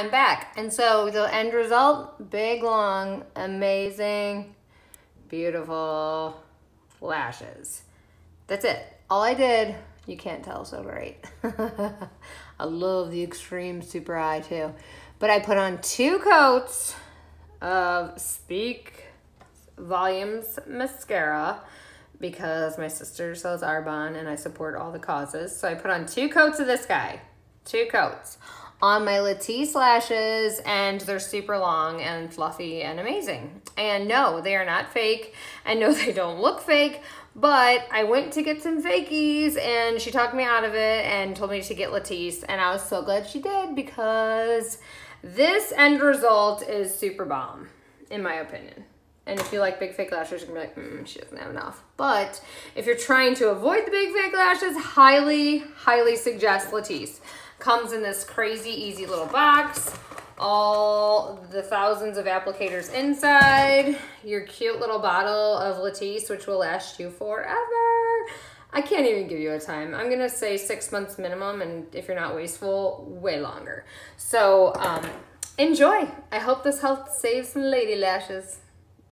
I'm back. And so the end result, big, long, amazing, beautiful lashes. That's it. All I did, you can't tell so great. I love the extreme super eye too. But I put on two coats of Speak Volumes mascara because my sister sells Arbonne and I support all the causes. So I put on two coats of this guy, two coats on my Latisse lashes and they're super long and fluffy and amazing. And no, they are not fake. And no, they don't look fake, but I went to get some fakies and she talked me out of it and told me to get Latisse and I was so glad she did because this end result is super bomb, in my opinion. And if you like big fake lashes, you're gonna be like, mm, she doesn't have enough. But if you're trying to avoid the big fake lashes, highly, highly suggest Latisse. Comes in this crazy easy little box. All the thousands of applicators inside. Your cute little bottle of Latisse, which will last you forever. I can't even give you a time. I'm gonna say six months minimum, and if you're not wasteful, way longer. So um, enjoy. I hope this helped save some lady lashes.